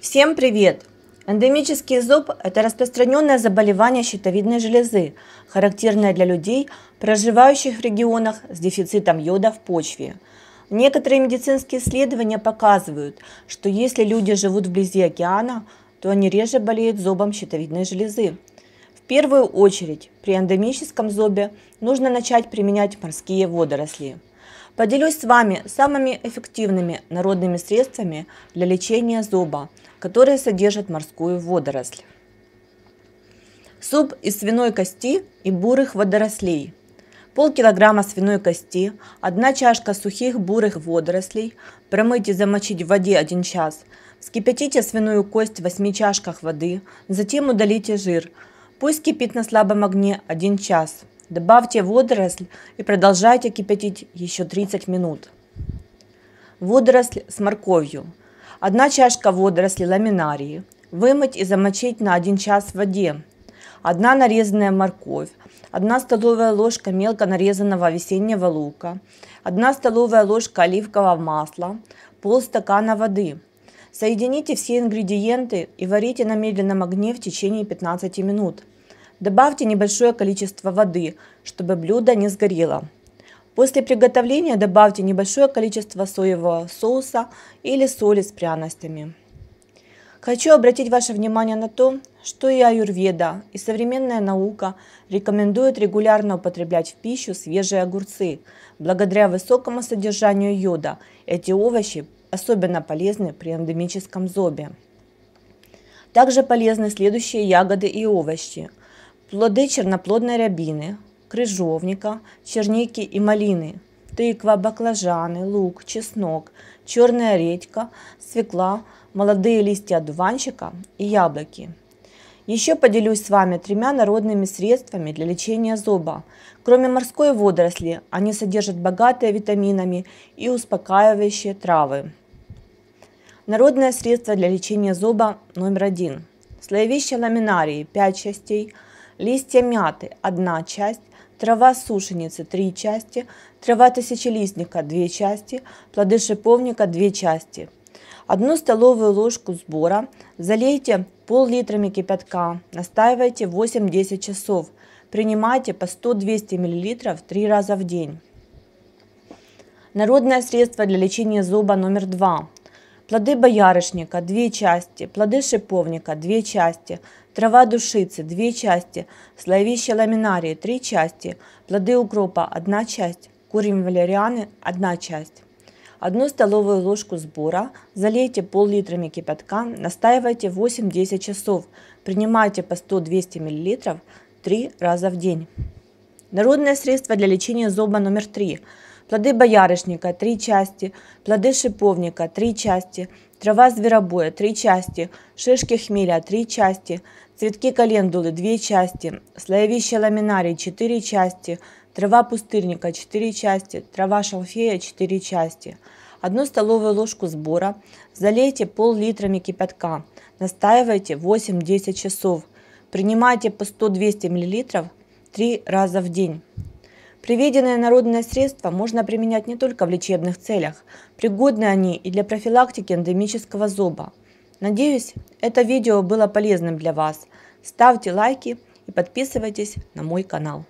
Всем привет! Эндемический зоб – это распространенное заболевание щитовидной железы, характерное для людей, проживающих в регионах с дефицитом йода в почве. Некоторые медицинские исследования показывают, что если люди живут вблизи океана, то они реже болеют зобом щитовидной железы. В первую очередь при эндемическом зобе нужно начать применять морские водоросли. Поделюсь с вами самыми эффективными народными средствами для лечения зуба, которые содержат морскую водоросль. Суп из свиной кости и бурых водорослей. Полкилограмма свиной кости, одна чашка сухих бурых водорослей, промыть и замочить в воде 1 час. Вскипятите свиную кость в 8 чашках воды, затем удалите жир. Пусть кипит на слабом огне 1 час. Добавьте водоросль и продолжайте кипятить еще 30 минут. Водоросль с морковью. Одна чашка водорослей ламинарии. Вымыть и замочить на 1 час в воде. Одна нарезанная морковь. Одна столовая ложка мелко нарезанного весеннего лука. Одна столовая ложка оливкового масла. Полстакана воды. Соедините все ингредиенты и варите на медленном огне в течение 15 минут. Добавьте небольшое количество воды, чтобы блюдо не сгорело. После приготовления добавьте небольшое количество соевого соуса или соли с пряностями. Хочу обратить ваше внимание на то, что и аюрведа, и современная наука рекомендуют регулярно употреблять в пищу свежие огурцы. Благодаря высокому содержанию йода эти овощи особенно полезны при эндемическом зобе. Также полезны следующие ягоды и овощи плоды черноплодной рябины, крыжовника, черники и малины, тыква, баклажаны, лук, чеснок, черная редька, свекла, молодые листья одуванчика и яблоки. Еще поделюсь с вами тремя народными средствами для лечения зуба. Кроме морской водоросли, они содержат богатые витаминами и успокаивающие травы. Народное средство для лечения зуба номер один. Слоевище ламинарии 5 частей – листья мяты – одна часть, трава сушеницы – три части, трава тысячелистника – две части, плоды шиповника – две части. Одну столовую ложку сбора залейте пол-литрами кипятка, настаивайте 8-10 часов. Принимайте по 100-200 мл три раза в день. Народное средство для лечения зуба номер два. Плоды боярышника – две части, плоды шиповника – две части, трава душицы – две части, слоевище ламинарии – три части, плоды укропа – одна часть, курим валерианы – одна часть. Одну столовую ложку сбора залейте пол-литрами кипятка, настаивайте 8-10 часов, принимайте по 100-200 мл 3 раза в день. Народное средство для лечения зуба номер 3 – плоды боярышника – три части, плоды шиповника – три части, трава зверобоя – три части, шишки хмеля – три части, цветки календулы – две части, слоевище ламинарий – четыре части, трава пустырника – четыре части, трава шалфея – четыре части. Одну столовую ложку сбора залейте пол-литрами кипятка, настаивайте 8-10 часов. Принимайте по 100-200 мл 3 раза в день. Приведенные народные средства можно применять не только в лечебных целях, пригодны они и для профилактики эндемического зуба. Надеюсь, это видео было полезным для вас. Ставьте лайки и подписывайтесь на мой канал.